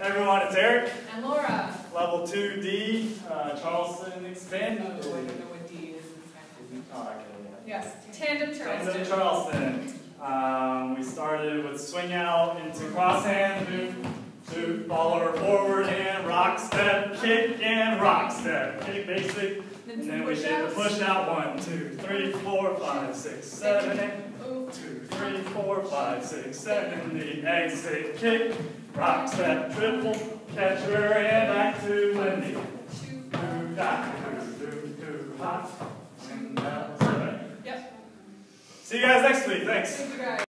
everyone, it's Eric, And Laura. level 2D, uh, Charleston expanded. Oh, I don't know what D is in Oh, okay, yeah. Yes, tandem Tandem Charleston. Charleston. Um, we started with swing out into cross hand, move, move, follower forward and rock step, kick and rock step. Kick basic. Then And then we did the push-ups. out One, two, three, four, five, six, seven, eight. Two, three, four, five, six, seven. the exit kick, rock step, triple, catcher, and back to. Two. Do, right. Yep. See you guys next week, thanks.